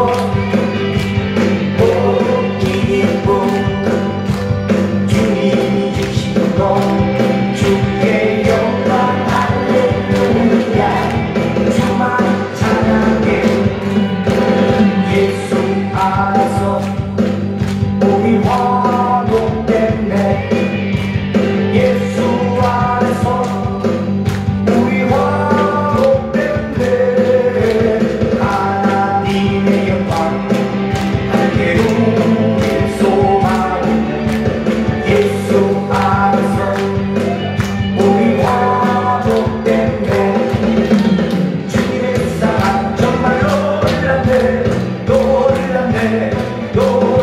Oh. Oh